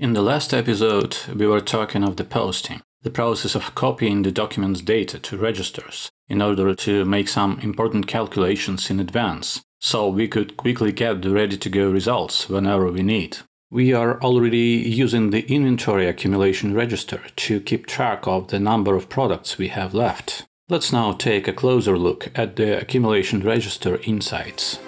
In the last episode, we were talking of the posting, the process of copying the document's data to registers in order to make some important calculations in advance, so we could quickly get the ready-to-go results whenever we need. We are already using the inventory accumulation register to keep track of the number of products we have left. Let's now take a closer look at the accumulation register insights.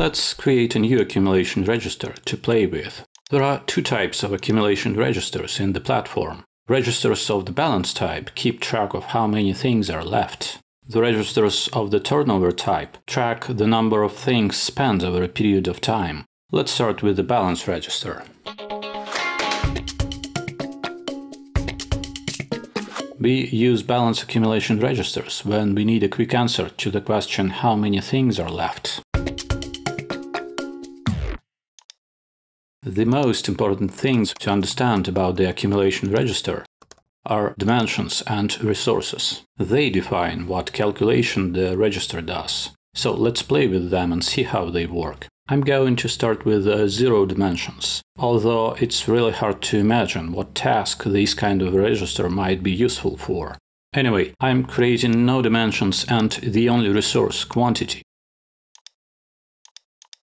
Let's create a new accumulation register to play with. There are two types of accumulation registers in the platform. Registers of the balance type keep track of how many things are left. The registers of the turnover type track the number of things spent over a period of time. Let's start with the balance register. We use balance accumulation registers when we need a quick answer to the question how many things are left. The most important things to understand about the accumulation register are dimensions and resources. They define what calculation the register does. So let's play with them and see how they work. I'm going to start with uh, zero dimensions, although it's really hard to imagine what task this kind of register might be useful for. Anyway, I'm creating no dimensions and the only resource quantity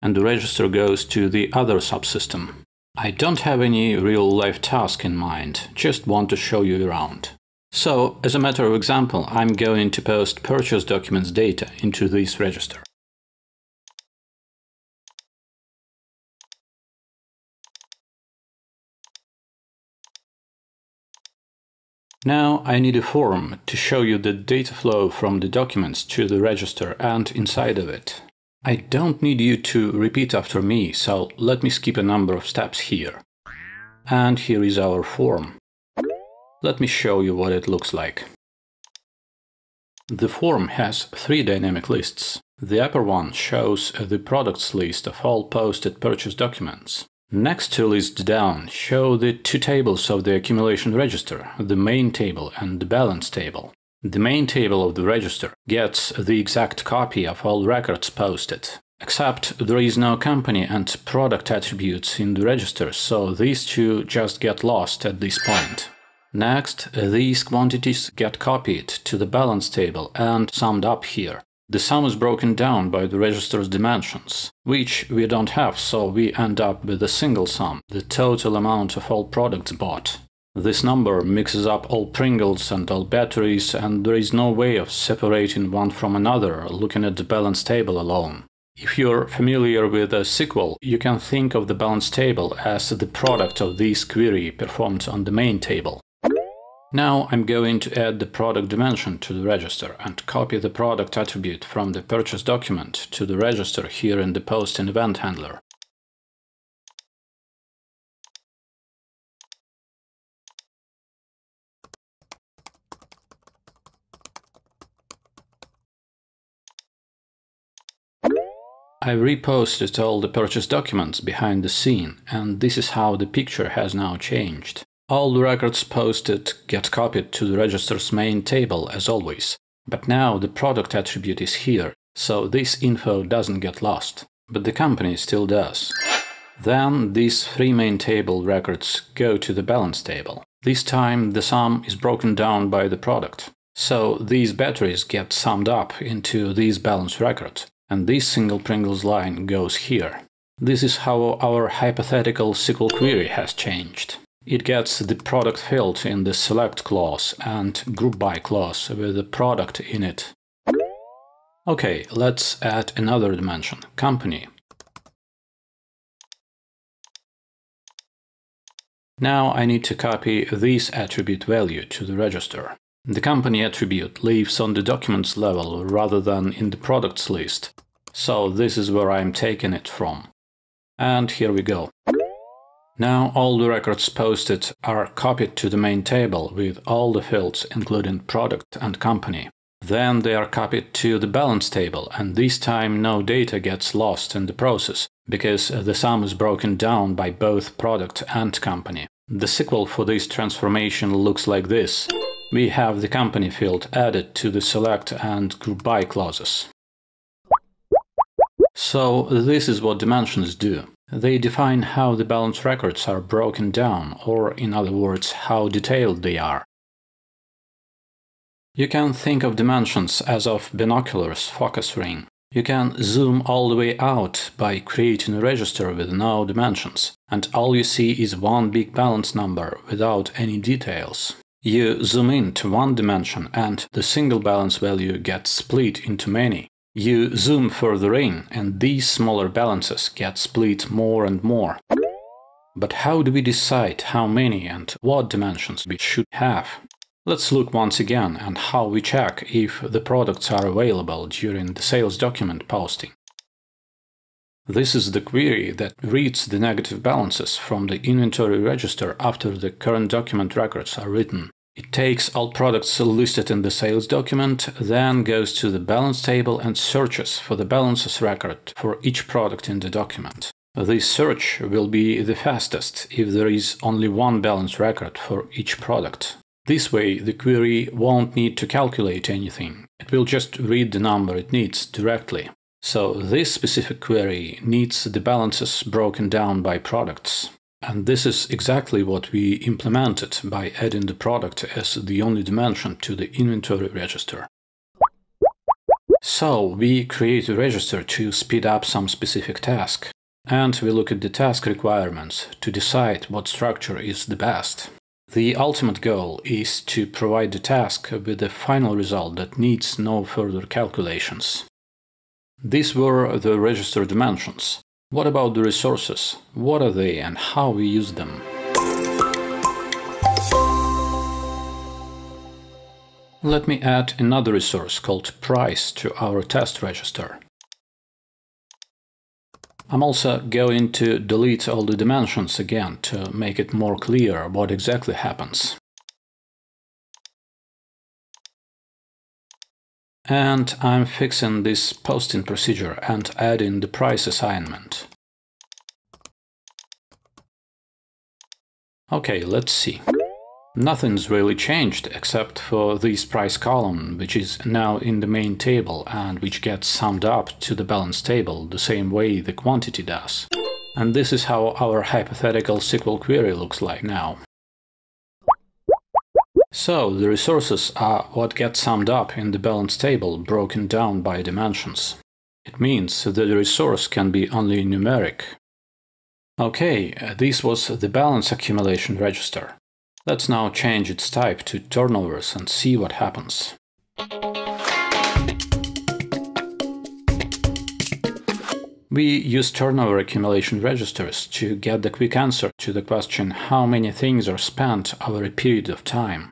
and the register goes to the other subsystem. I don't have any real-life task in mind, just want to show you around. So, as a matter of example, I'm going to post purchase documents data into this register. Now I need a form to show you the data flow from the documents to the register and inside of it. I don't need you to repeat after me, so let me skip a number of steps here. And here is our form. Let me show you what it looks like. The form has three dynamic lists. The upper one shows the products list of all posted purchase documents. Next two lists down show the two tables of the accumulation register, the main table and the balance table. The main table of the register gets the exact copy of all records posted, except there is no company and product attributes in the register, so these two just get lost at this point. Next, these quantities get copied to the balance table and summed up here. The sum is broken down by the register's dimensions, which we don't have, so we end up with a single sum, the total amount of all products bought. This number mixes up all Pringles and all batteries and there is no way of separating one from another looking at the balance table alone. If you're familiar with a SQL, you can think of the balance table as the product of this query performed on the main table. Now I'm going to add the product dimension to the register and copy the product attribute from the purchase document to the register here in the posting event handler. I reposted all the purchase documents behind the scene, and this is how the picture has now changed. All the records posted get copied to the register's main table as always, but now the product attribute is here, so this info doesn't get lost, but the company still does. Then these three main table records go to the balance table. This time the sum is broken down by the product. So these batteries get summed up into these balance records, and this single Pringles line goes here. This is how our hypothetical SQL query has changed. It gets the product field in the select clause and group by clause with the product in it. Okay, let's add another dimension, company. Now I need to copy this attribute value to the register. The company attribute lives on the documents level rather than in the products list, so this is where I'm taking it from. And here we go. Now all the records posted are copied to the main table with all the fields including product and company. Then they are copied to the balance table and this time no data gets lost in the process because the sum is broken down by both product and company. The SQL for this transformation looks like this we have the company field added to the select and group by clauses. So this is what dimensions do. They define how the balance records are broken down, or in other words, how detailed they are. You can think of dimensions as of binoculars focus ring. You can zoom all the way out by creating a register with no dimensions, and all you see is one big balance number without any details. You zoom in to one dimension and the single balance value gets split into many. You zoom further in and these smaller balances get split more and more. But how do we decide how many and what dimensions we should have? Let's look once again at how we check if the products are available during the sales document posting. This is the query that reads the negative balances from the inventory register after the current document records are written. It takes all products listed in the sales document, then goes to the balance table and searches for the balances record for each product in the document. This search will be the fastest if there is only one balance record for each product. This way, the query won't need to calculate anything. It will just read the number it needs directly. So this specific query needs the balances broken down by products. And this is exactly what we implemented by adding the product as the only dimension to the inventory register. So we create a register to speed up some specific task. And we look at the task requirements to decide what structure is the best. The ultimate goal is to provide the task with a final result that needs no further calculations. These were the register dimensions. What about the resources? What are they and how we use them? Let me add another resource called price to our test register. I'm also going to delete all the dimensions again to make it more clear what exactly happens. And I'm fixing this posting procedure and adding the price assignment. Okay, let's see. Nothing's really changed except for this price column, which is now in the main table and which gets summed up to the balance table the same way the quantity does. And this is how our hypothetical SQL query looks like now. So, the resources are what gets summed up in the balance table broken down by dimensions. It means that the resource can be only numeric. Okay, uh, this was the balance accumulation register. Let's now change its type to turnovers and see what happens. We use turnover accumulation registers to get the quick answer to the question how many things are spent over a period of time.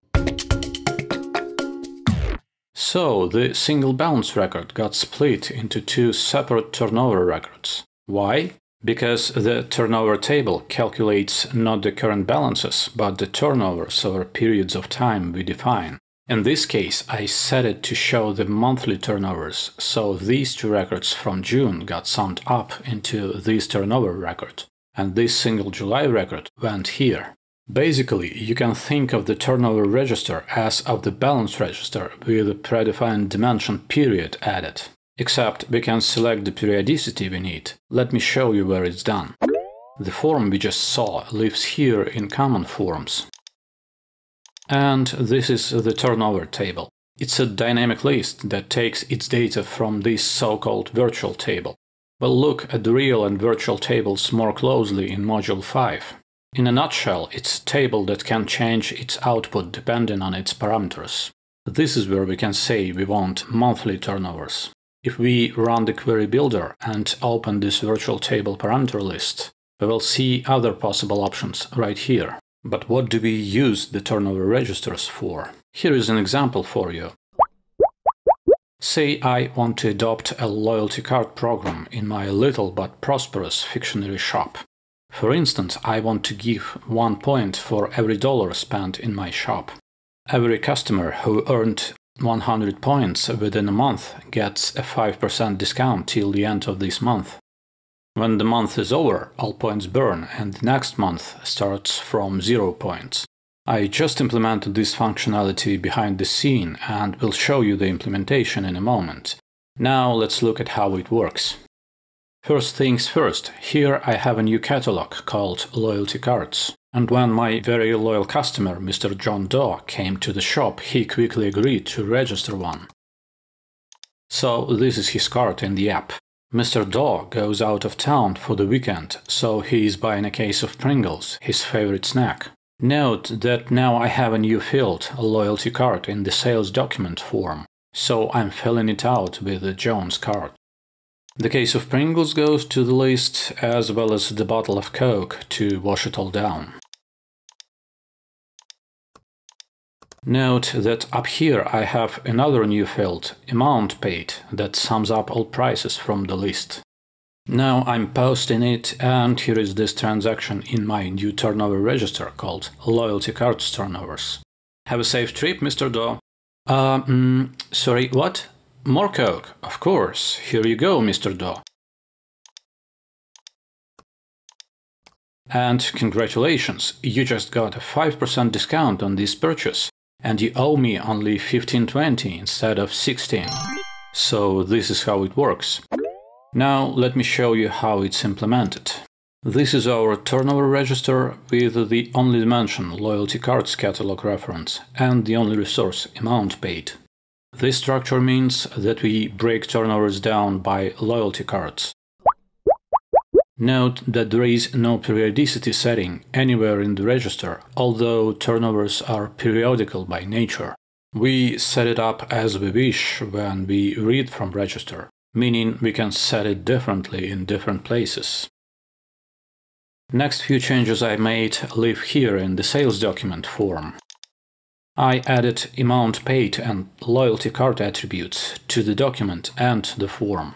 So, the single balance record got split into two separate turnover records. Why? because the turnover table calculates not the current balances, but the turnovers over periods of time we define. In this case, I set it to show the monthly turnovers, so these two records from June got summed up into this turnover record, and this single July record went here. Basically, you can think of the turnover register as of the balance register with a predefined dimension period added. Except we can select the periodicity we need. Let me show you where it's done. The form we just saw lives here in common forms. And this is the turnover table. It's a dynamic list that takes its data from this so-called virtual table. We'll look at the real and virtual tables more closely in Module 5. In a nutshell, it's a table that can change its output depending on its parameters. This is where we can say we want monthly turnovers. If we run the query builder and open this virtual table parameter list, we will see other possible options right here. But what do we use the turnover registers for? Here is an example for you. Say I want to adopt a loyalty card program in my little but prosperous Fictionary shop. For instance, I want to give one point for every dollar spent in my shop. Every customer who earned 100 points within a month gets a 5% discount till the end of this month. When the month is over, all points burn and the next month starts from 0 points. I just implemented this functionality behind the scene and will show you the implementation in a moment. Now let's look at how it works. First things first, here I have a new catalog called Loyalty Cards. And when my very loyal customer, Mr. John Doe, came to the shop, he quickly agreed to register one. So this is his card in the app. Mr. Doe goes out of town for the weekend, so he is buying a case of Pringles, his favorite snack. Note that now I have a new field, a loyalty card, in the sales document form, so I'm filling it out with the Jones card. The case of Pringles goes to the list, as well as the bottle of Coke to wash it all down. Note that up here I have another new field, amount paid, that sums up all prices from the list. Now I'm posting it and here is this transaction in my new turnover register called Loyalty Cards Turnovers. Have a safe trip, Mr. Doe. Uh, mm, sorry, what? More Coke? Of course. Here you go, Mr. Doe. And congratulations, you just got a 5% discount on this purchase and you owe me only 1520 instead of 16. So this is how it works. Now let me show you how it's implemented. This is our turnover register with the only dimension loyalty cards catalog reference and the only resource amount paid. This structure means that we break turnovers down by loyalty cards. Note that there is no periodicity setting anywhere in the register, although turnovers are periodical by nature. We set it up as we wish when we read from register, meaning we can set it differently in different places. Next few changes I made live here in the sales document form. I added amount paid and loyalty card attributes to the document and the form.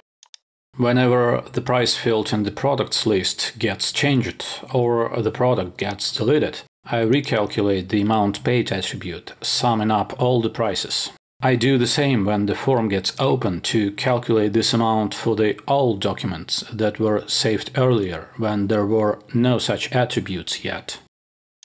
Whenever the price field in the products list gets changed or the product gets deleted, I recalculate the amount paid attribute, summing up all the prices. I do the same when the form gets open to calculate this amount for the old documents that were saved earlier when there were no such attributes yet.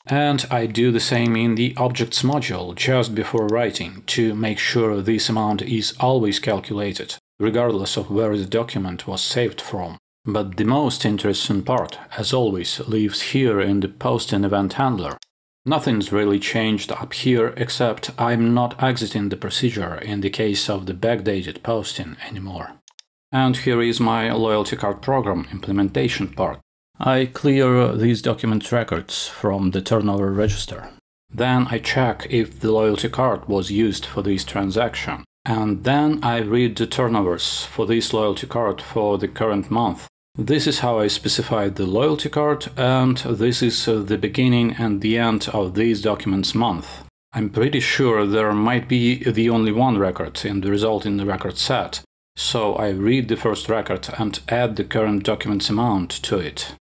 And I do the same in the objects module just before writing to make sure this amount is always calculated regardless of where the document was saved from. But the most interesting part, as always, lives here in the posting event handler. Nothing's really changed up here except I'm not exiting the procedure in the case of the backdated posting anymore. And here is my loyalty card program implementation part. I clear these document records from the turnover register. Then I check if the loyalty card was used for this transaction and then I read the turnovers for this loyalty card for the current month. This is how I specified the loyalty card and this is uh, the beginning and the end of these documents month. I'm pretty sure there might be the only one record in the result in the record set, so I read the first record and add the current documents amount to it.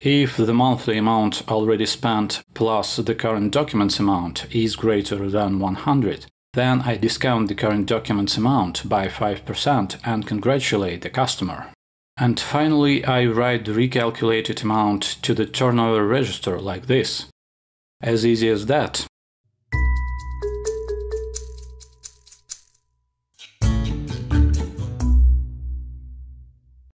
If the monthly amount already spent plus the current documents amount is greater than 100, then I discount the current documents amount by 5% and congratulate the customer. And finally, I write the recalculated amount to the turnover register like this. As easy as that.